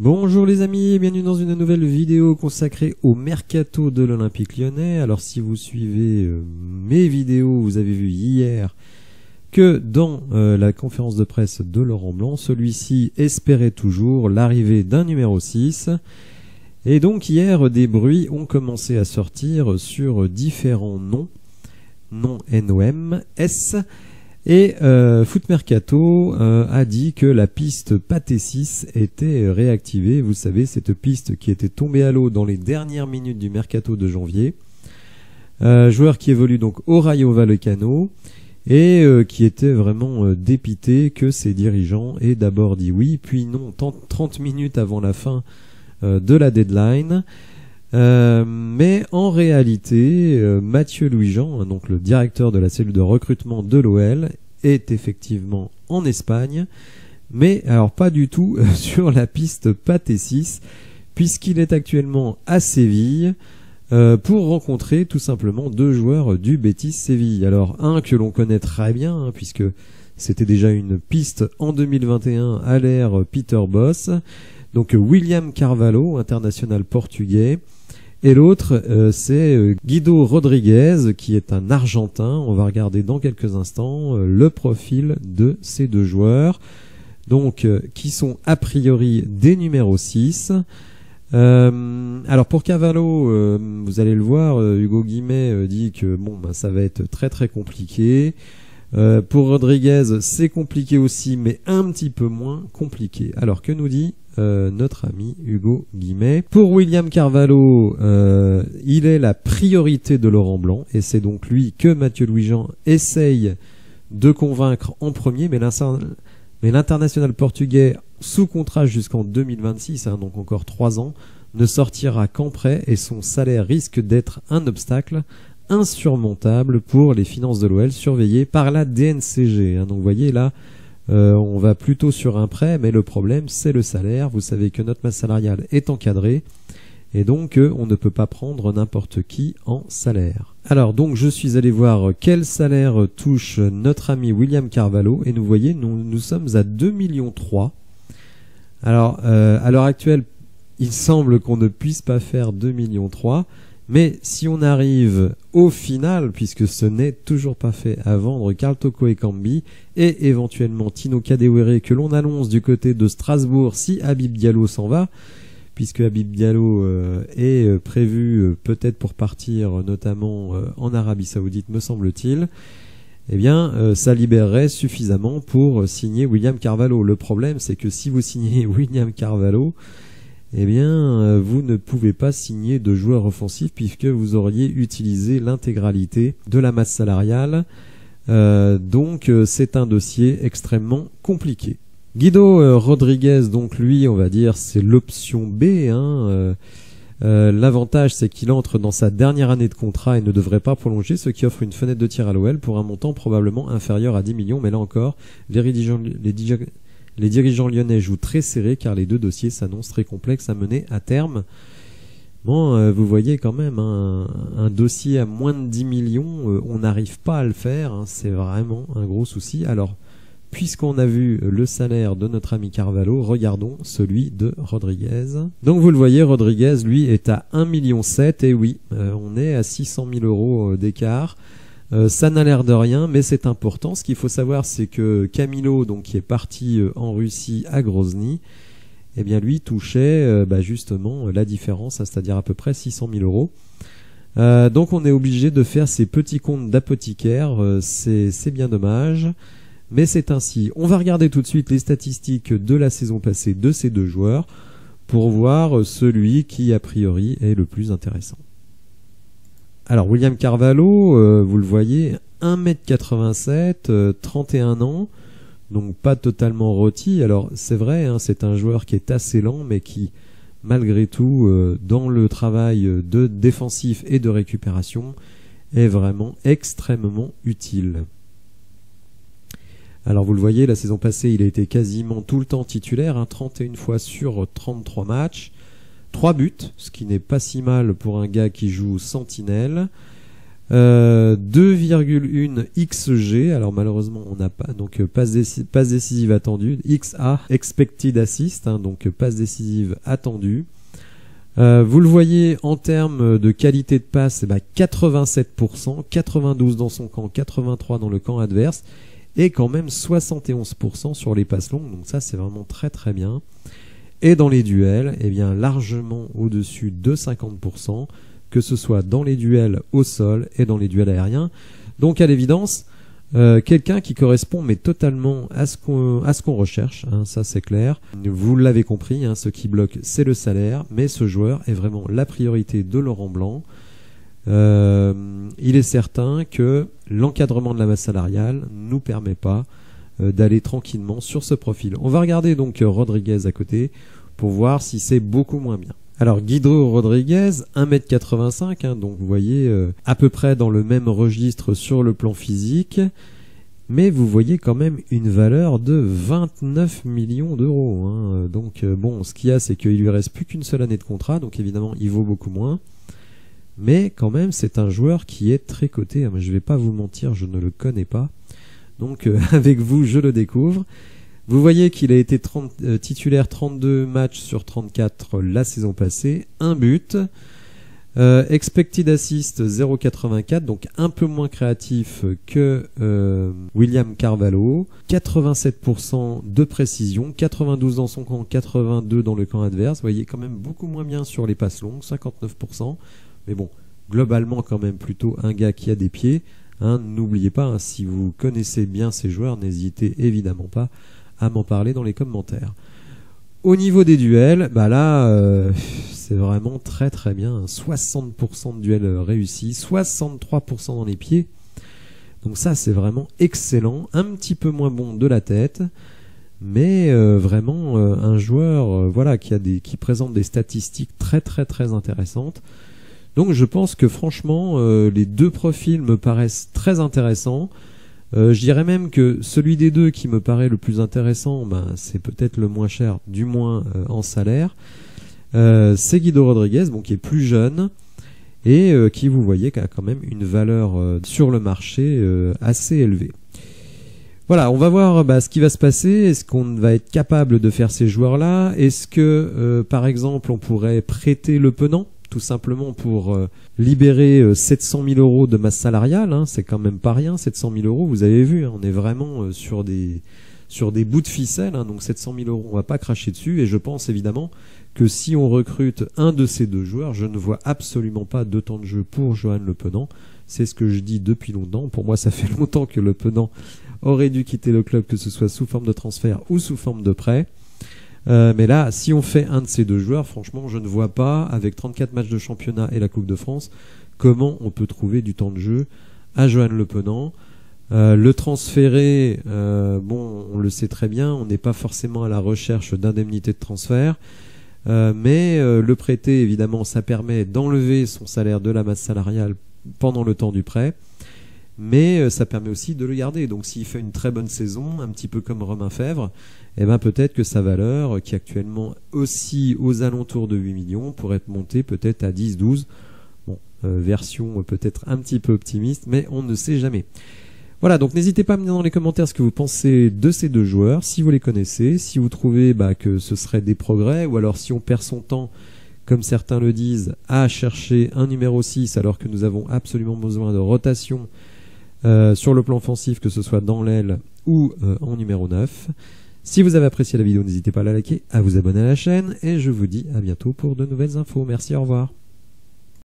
Bonjour les amis et bienvenue dans une nouvelle vidéo consacrée au mercato de l'Olympique lyonnais. Alors si vous suivez euh, mes vidéos, vous avez vu hier que dans euh, la conférence de presse de Laurent Blanc, celui-ci espérait toujours l'arrivée d'un numéro 6. Et donc hier, des bruits ont commencé à sortir sur différents noms, noms NOM, S, et euh, Foot Mercato euh, a dit que la piste Pathé 6 était réactivée. Vous savez, cette piste qui était tombée à l'eau dans les dernières minutes du mercato de janvier. Euh, joueur qui évolue donc au Rayo Vallecano et qui était vraiment dépité que ses dirigeants aient d'abord dit oui, puis non, 30 minutes avant la fin de la deadline. mais en réalité, Mathieu Louis-Jean, hein, donc le directeur de la cellule de recrutement de l'OL, est effectivement en Espagne, mais alors pas du tout sur la piste Pathé 6, puisqu'il est actuellement à Séville euh, pour rencontrer tout simplement deux joueurs du Betis Séville. Alors un que l'on connaît très bien, hein, puisque c'était déjà une piste en 2021 à l'ère Peter Boss, donc William Carvalho, international portugais, et l'autre, euh, c'est euh, Guido Rodriguez, qui est un Argentin. On va regarder dans quelques instants euh, le profil de ces deux joueurs, donc qui sont a priori des numéros 6. alors pour Cavallo, vous allez le voir, Hugo Guimet dit que bon, ben, ça va être très très compliqué. pour Rodriguez, c'est compliqué aussi, mais un petit peu moins compliqué. Alors que nous dit euh, notre ami Hugo Guimet. Pour William Carvalho, euh, il est la priorité de Laurent Blanc et c'est donc lui que Mathieu Louis-Jean essaye de convaincre en premier, mais l'international portugais sous contrat jusqu'en 2026, hein, donc encore trois ans, ne sortira qu'en prêt et son salaire risque d'être un obstacle insurmontable pour les finances de l'OL surveillées par la DNCG. Hein. Donc voyez là, euh, on va plutôt sur un prêt, mais le problème c'est le salaire. Vous savez que notre masse salariale est encadrée et donc euh, on ne peut pas prendre n'importe qui en salaire. Alors donc je suis allé voir quel salaire touche notre ami William Carvalho et nous voyez nous, nous sommes à 2 millions 3. Alors euh, à l'heure actuelle il semble qu'on ne puisse pas faire 2 millions 3 mais si on arrive au final, puisque ce n'est toujours pas fait à vendre, Carl Toko et Cambi, et éventuellement Tino Kadewere que l'on annonce du côté de Strasbourg si Habib Diallo s'en va, puisque Habib Diallo euh, est euh, prévu euh, peut-être pour partir notamment en Arabie Saoudite, me semble-t-il, eh bien, ça libérerait suffisamment pour signer William Carvalho. Le problème, c'est que si vous signez William Carvalho, eh bien, euh, vous ne pouvez pas signer de joueur offensif puisque vous auriez utilisé l'intégralité de la masse salariale. Euh, donc, euh, c'est un dossier extrêmement compliqué. Guido Rodriguez, donc lui, on va dire, c'est l'option B. Hein, L'avantage, c'est qu'il entre dans sa dernière année de contrat et ne devrait pas prolonger, ce qui offre une fenêtre de tir à l'OL pour un montant probablement inférieur à 10 millions. Mais là encore, les, les, les dirigeants lyonnais jouent très serré car les deux dossiers s'annoncent très complexes à mener à terme. Bon, euh, vous voyez quand même hein, un, dossier à moins de 10 millions, euh, on n'arrive pas à le faire, hein, c'est vraiment un gros souci. Alors, puisqu'on a vu le salaire de notre ami Carvalho, regardons celui de Rodriguez. Donc vous le voyez, Rodriguez, lui, est à 1,7 million et oui, euh, on est à 600 000 euros d'écart. Euh, ça n'a l'air de rien, mais c'est important. Ce qu'il faut savoir, c'est que Camilo, donc qui est parti euh, en Russie à Grozny, eh bien lui touchait euh, bah, justement la différence, c'est-à-dire à peu près 600 000 euros. donc on est obligé de faire ces petits comptes d'apothicaire, c'est bien dommage, mais c'est ainsi. On va regarder tout de suite les statistiques de la saison passée de ces deux joueurs pour voir celui qui a priori est le plus intéressant. Alors William Carvalho, euh, vous le voyez, 1m87, 31 euh, ans, donc pas totalement rôti. Alors c'est vrai, hein, c'est un joueur qui est assez lent, mais qui, malgré tout, euh, dans le travail de défensif et de récupération, est vraiment extrêmement utile. Alors vous le voyez, la saison passée, il a été quasiment tout le temps titulaire, 31 hein, fois sur 33 matchs. 3 buts, ce qui n'est pas si mal pour un gars qui joue sentinelle. Euh, 2,1 XG, alors malheureusement on n'a pas, donc euh, passe, décisive attendue, XA, expected assist, hein, donc passe décisive attendue. Euh, vous le voyez en termes de qualité de passe, eh ben 87%, 92 dans son camp, 83 dans le camp adverse, et quand même 71% sur les passes longues, donc ça c'est vraiment très très bien. Et dans les duels, eh bien largement au-dessus de 50%, que ce soit dans les duels au sol et dans les duels aériens. Donc à l'évidence, euh, quelqu'un qui correspond mais totalement à ce qu'on recherche, hein, ça c'est clair. Vous l'avez compris, hein, ce qui bloque c'est le salaire, mais ce joueur est vraiment la priorité de Laurent Blanc. Euh, il est certain que l'encadrement de la masse salariale nous permet pas d'aller tranquillement sur ce profil. On va regarder donc Rodriguez à côté pour voir si c'est beaucoup moins bien. Alors Guido Rodriguez, 1m85, hein, donc vous voyez euh, à peu près dans le même registre sur le plan physique, mais vous voyez quand même une valeur de 29 millions d'euros. Hein. Donc euh, bon, ce qu'il y a, c'est qu'il lui reste plus qu'une seule année de contrat, donc évidemment il vaut beaucoup moins. Mais quand même, c'est un joueur qui est très coté. Hein. Je vais pas vous mentir, je ne le connais pas. Donc euh, avec vous, je le découvre. Vous voyez qu'il a été euh, titulaire 32 matchs sur 34 la saison passée, un but. Euh, expected assist 0,84, donc un peu moins créatif que euh, William Carvalho. 87% de précision, 92 dans son camp, 82 dans le camp adverse. Vous voyez quand même beaucoup moins bien sur les passes longues, 59%. Mais bon, globalement quand même plutôt un gars qui a des pieds. Hein. N'oubliez pas, hein, si vous connaissez bien ces joueurs, n'hésitez évidemment pas à m'en parler dans les commentaires. Au niveau des duels, bah là, euh, c'est vraiment très très bien. 60% de duels réussis, 63% dans les pieds. Donc ça, c'est vraiment excellent. Un petit peu moins bon de la tête, mais euh, vraiment euh, un joueur, voilà, qui a des, qui présente des statistiques très très très intéressantes. Donc je pense que franchement, les deux profils me paraissent très intéressants. Euh, je dirais même que celui des deux qui me paraît le plus intéressant, ben, c'est peut-être le moins cher, du moins euh, en salaire. Euh, c'est Guido Rodriguez, bon, qui est plus jeune et qui, vous voyez, a quand même une valeur sur le marché assez élevée. Voilà, on va voir bah, ce qui va se passer. Est-ce qu'on va être capable de faire ces joueurs-là? Est-ce que, par exemple, on pourrait prêter le penant? Tout simplement pour euh, libérer 700 euh, 000 euros de masse salariale. Hein, c'est quand même pas rien, 700 000 euros. Vous avez vu, hein, on est vraiment euh, sur des sur des bouts de ficelle. Hein, donc 700 000 euros, on va pas cracher dessus. Et je pense évidemment que si on recrute un de ces deux joueurs, je ne vois absolument pas de temps de jeu pour Johan Le Penant. C'est ce que je dis depuis longtemps. Pour moi, ça fait longtemps que Le Penant aurait dû quitter le club, que ce soit sous forme de transfert ou sous forme de prêt. Euh, mais là, si on fait un de ces deux joueurs, franchement, je ne vois pas, avec 34 matchs de championnat et la Coupe de France, comment on peut trouver du temps de jeu à Johan Le Penant. Euh, le transférer, euh, bon, on le sait très bien, on n'est pas forcément à la recherche d'indemnité de transfert. mais le prêter, évidemment, ça permet d'enlever son salaire de la masse salariale pendant le temps du prêt mais ça permet aussi de le garder. Donc s'il fait une très bonne saison, un petit peu comme Romain Fèvre, eh ben peut-être que sa valeur, qui est actuellement aussi aux alentours de 8 millions, pourrait être montée peut-être à 10, 12. Bon, euh, version peut-être un petit peu optimiste, mais on ne sait jamais. Voilà, donc n'hésitez pas à me dire dans les commentaires ce que vous pensez de ces deux joueurs, si vous les connaissez, si vous trouvez bah, que ce serait des progrès, ou alors si on perd son temps, comme certains le disent, à chercher un numéro 6 alors que nous avons absolument besoin de rotation euh, sur le plan offensif, que ce soit dans l'aile ou euh, en numéro 9. Si vous avez apprécié la vidéo, n'hésitez pas à la liker, à vous abonner à la chaîne et je vous dis à bientôt pour de nouvelles infos. Merci, au revoir.